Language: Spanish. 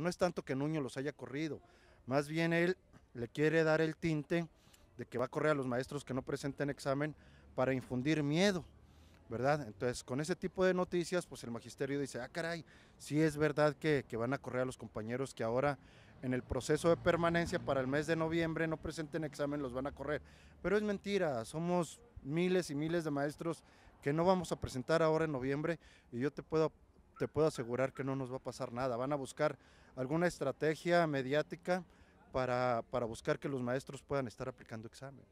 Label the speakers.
Speaker 1: No es tanto que Nuño los haya corrido, más bien él le quiere dar el tinte de que va a correr a los maestros que no presenten examen para infundir miedo, ¿verdad? Entonces, con ese tipo de noticias, pues el magisterio dice, ah, caray, sí es verdad que, que van a correr a los compañeros que ahora en el proceso de permanencia para el mes de noviembre no presenten examen, los van a correr. Pero es mentira, somos miles y miles de maestros que no vamos a presentar ahora en noviembre y yo te puedo, te puedo asegurar que no nos va a pasar nada. Van a buscar alguna estrategia mediática para, para buscar que los maestros puedan estar aplicando examen.